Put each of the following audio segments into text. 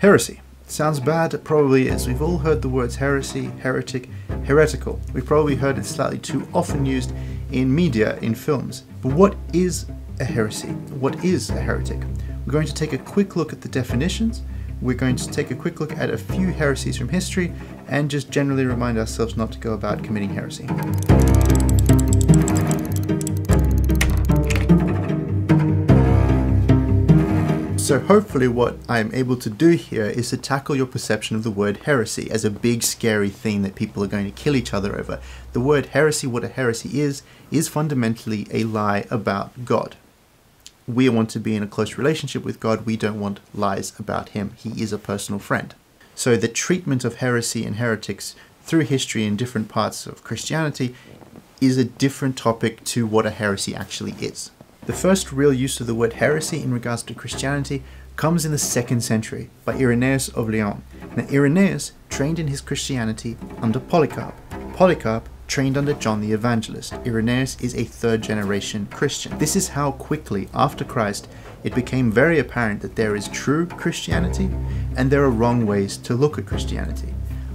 Heresy. Sounds bad, it probably is. We've all heard the words heresy, heretic, heretical. We've probably heard it slightly too often used in media, in films. But what is a heresy? What is a heretic? We're going to take a quick look at the definitions. We're going to take a quick look at a few heresies from history and just generally remind ourselves not to go about committing heresy. So hopefully what I am able to do here is to tackle your perception of the word heresy as a big scary thing that people are going to kill each other over. The word heresy, what a heresy is, is fundamentally a lie about God. We want to be in a close relationship with God, we don't want lies about Him. He is a personal friend. So the treatment of heresy and heretics through history in different parts of Christianity is a different topic to what a heresy actually is. The first real use of the word heresy in regards to Christianity comes in the second century by Irenaeus of Lyon. Now, Irenaeus trained in his Christianity under Polycarp. Polycarp trained under John the Evangelist. Irenaeus is a third generation Christian. This is how quickly, after Christ, it became very apparent that there is true Christianity and there are wrong ways to look at Christianity.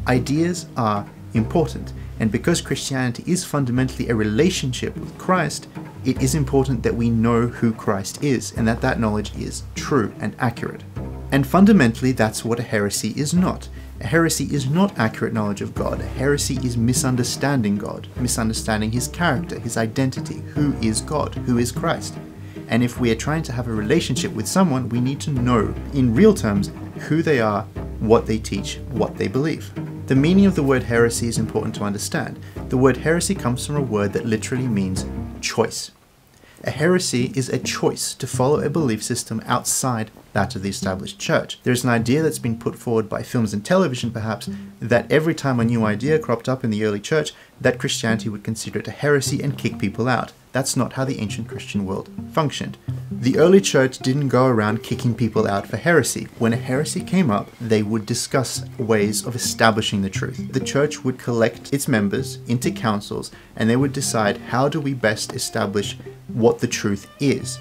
Ideas are important, and because Christianity is fundamentally a relationship with Christ, it is important that we know who Christ is and that that knowledge is true and accurate. And fundamentally, that's what a heresy is not. A heresy is not accurate knowledge of God. A heresy is misunderstanding God, misunderstanding his character, his identity, who is God, who is Christ. And if we are trying to have a relationship with someone, we need to know in real terms who they are, what they teach, what they believe. The meaning of the word heresy is important to understand. The word heresy comes from a word that literally means choice. A heresy is a choice to follow a belief system outside that of the established church. There's an idea that's been put forward by films and television, perhaps, that every time a new idea cropped up in the early church, that Christianity would consider it a heresy and kick people out. That's not how the ancient Christian world functioned. The early church didn't go around kicking people out for heresy. When a heresy came up, they would discuss ways of establishing the truth. The church would collect its members into councils and they would decide how do we best establish what the truth is.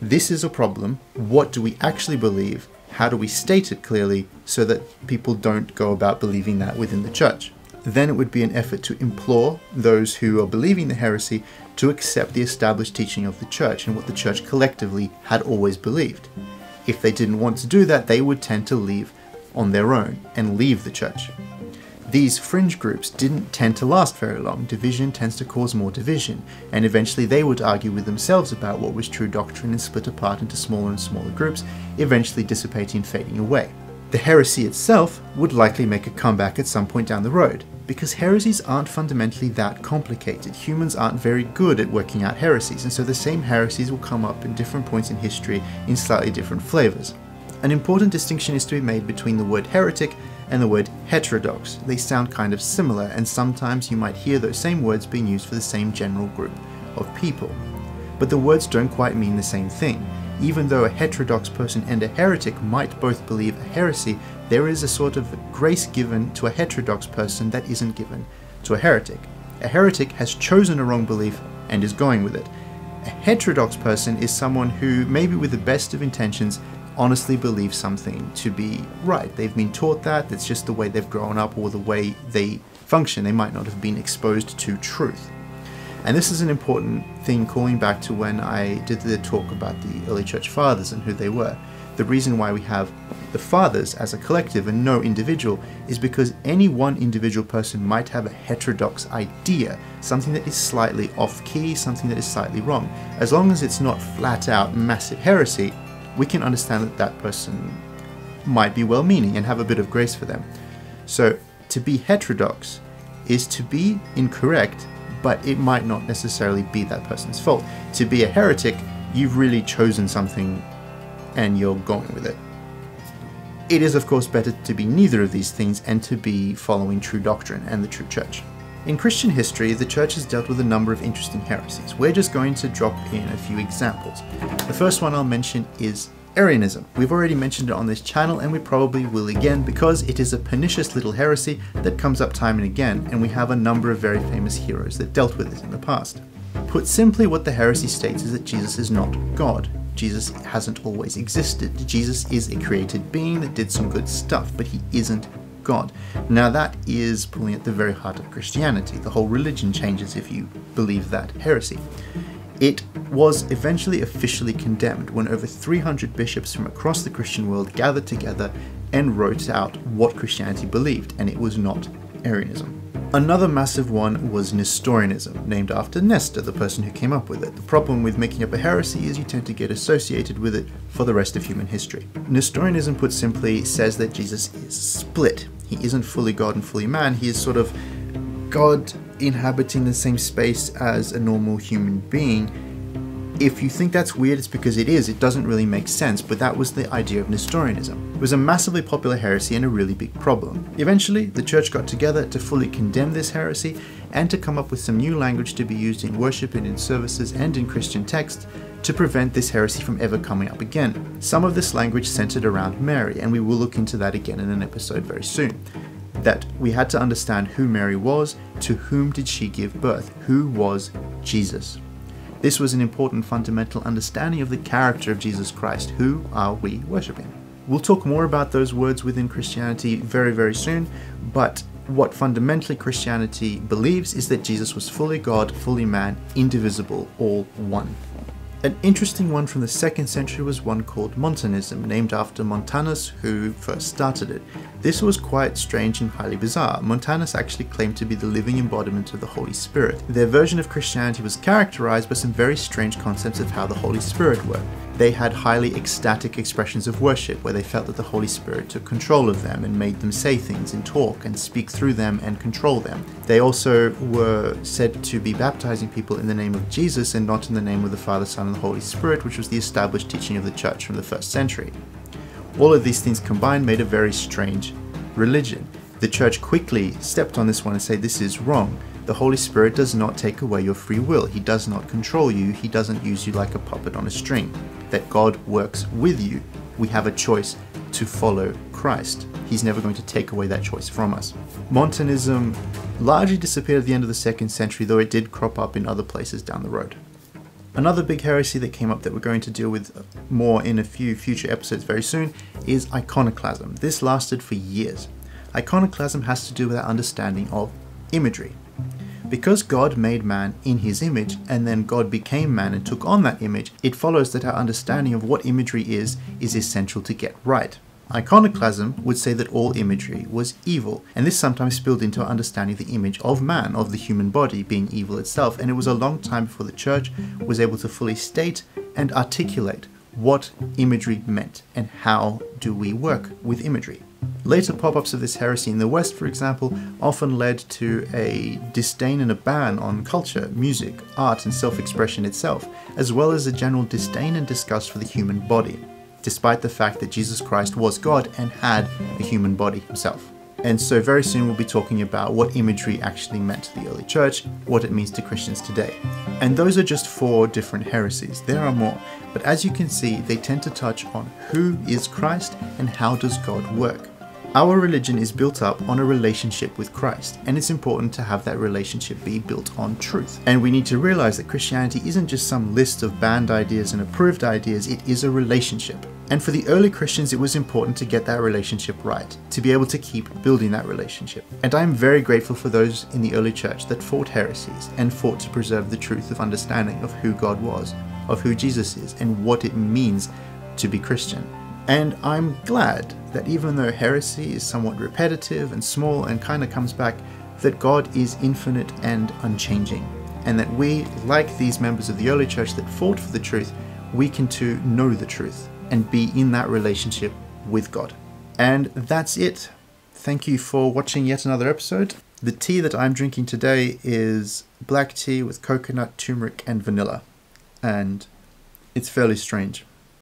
This is a problem. What do we actually believe? How do we state it clearly so that people don't go about believing that within the church? Then it would be an effort to implore those who are believing the heresy to accept the established teaching of the church and what the church collectively had always believed. If they didn't want to do that, they would tend to leave on their own and leave the church. These fringe groups didn't tend to last very long. Division tends to cause more division, and eventually they would argue with themselves about what was true doctrine and split apart into smaller and smaller groups, eventually dissipating and fading away. The heresy itself would likely make a comeback at some point down the road, because heresies aren't fundamentally that complicated. Humans aren't very good at working out heresies, and so the same heresies will come up in different points in history in slightly different flavours. An important distinction is to be made between the word heretic and the word heterodox. They sound kind of similar, and sometimes you might hear those same words being used for the same general group of people. But the words don't quite mean the same thing. Even though a heterodox person and a heretic might both believe a heresy, there is a sort of grace given to a heterodox person that isn't given to a heretic. A heretic has chosen a wrong belief and is going with it. A heterodox person is someone who, maybe with the best of intentions, honestly believe something to be right. They've been taught that, that's just the way they've grown up or the way they function. They might not have been exposed to truth. And this is an important thing calling back to when I did the talk about the early church fathers and who they were. The reason why we have the fathers as a collective and no individual is because any one individual person might have a heterodox idea, something that is slightly off key, something that is slightly wrong. As long as it's not flat out massive heresy, we can understand that that person might be well meaning and have a bit of grace for them. So, to be heterodox is to be incorrect, but it might not necessarily be that person's fault. To be a heretic, you've really chosen something and you're going with it. It is, of course, better to be neither of these things and to be following true doctrine and the true church. In Christian history, the church has dealt with a number of interesting heresies. We're just going to drop in a few examples. The first one I'll mention is Arianism. We've already mentioned it on this channel and we probably will again because it is a pernicious little heresy that comes up time and again and we have a number of very famous heroes that dealt with it in the past. Put simply, what the heresy states is that Jesus is not God. Jesus hasn't always existed. Jesus is a created being that did some good stuff, but he isn't God. Now, that is pulling at the very heart of Christianity. The whole religion changes if you believe that heresy. It was eventually officially condemned when over 300 bishops from across the Christian world gathered together and wrote out what Christianity believed, and it was not Arianism. Another massive one was Nestorianism, named after Nestor, the person who came up with it. The problem with making up a heresy is you tend to get associated with it for the rest of human history. Nestorianism, put simply, says that Jesus is split. He isn't fully God and fully man, he is sort of God inhabiting the same space as a normal human being. If you think that's weird, it's because it is. It doesn't really make sense, but that was the idea of Nestorianism. It was a massively popular heresy and a really big problem. Eventually, the church got together to fully condemn this heresy and to come up with some new language to be used in worship and in services and in Christian texts to prevent this heresy from ever coming up again. Some of this language centered around Mary, and we will look into that again in an episode very soon. That we had to understand who Mary was, to whom did she give birth, who was Jesus. This was an important fundamental understanding of the character of Jesus Christ. Who are we worshipping? We'll talk more about those words within Christianity very, very soon, but what fundamentally Christianity believes is that Jesus was fully God, fully man, indivisible, all one. An interesting one from the second century was one called Montanism, named after Montanus, who first started it. This was quite strange and highly bizarre. Montanus actually claimed to be the living embodiment of the Holy Spirit. Their version of Christianity was characterized by some very strange concepts of how the Holy Spirit worked they had highly ecstatic expressions of worship where they felt that the Holy Spirit took control of them and made them say things and talk and speak through them and control them. They also were said to be baptizing people in the name of Jesus and not in the name of the Father, Son, and the Holy Spirit, which was the established teaching of the church from the first century. All of these things combined made a very strange religion. The church quickly stepped on this one and said this is wrong. The Holy Spirit does not take away your free will. He does not control you. He doesn't use you like a puppet on a string that God works with you, we have a choice to follow Christ. He's never going to take away that choice from us. Montanism largely disappeared at the end of the second century, though it did crop up in other places down the road. Another big heresy that came up that we're going to deal with more in a few future episodes very soon is iconoclasm. This lasted for years. Iconoclasm has to do with our understanding of imagery. Because God made man in his image, and then God became man and took on that image, it follows that our understanding of what imagery is is essential to get right. Iconoclasm would say that all imagery was evil, and this sometimes spilled into our understanding the image of man, of the human body, being evil itself, and it was a long time before the church was able to fully state and articulate what imagery meant and how do we work with imagery. Later pop ups of this heresy in the West, for example, often led to a disdain and a ban on culture, music, art, and self expression itself, as well as a general disdain and disgust for the human body, despite the fact that Jesus Christ was God and had a human body himself. And so, very soon, we'll be talking about what imagery actually meant to the early church, what it means to Christians today. And those are just four different heresies. There are more, but as you can see, they tend to touch on who is Christ and how does God work. Our religion is built up on a relationship with Christ, and it's important to have that relationship be built on truth. And we need to realize that Christianity isn't just some list of banned ideas and approved ideas, it is a relationship. And for the early Christians, it was important to get that relationship right, to be able to keep building that relationship. And I am very grateful for those in the early church that fought heresies and fought to preserve the truth of understanding of who God was, of who Jesus is, and what it means to be Christian. And I'm glad that even though heresy is somewhat repetitive and small and kind of comes back, that God is infinite and unchanging. And that we, like these members of the early church that fought for the truth, we can too know the truth and be in that relationship with God. And that's it. Thank you for watching yet another episode. The tea that I'm drinking today is black tea with coconut, turmeric, and vanilla. And it's fairly strange.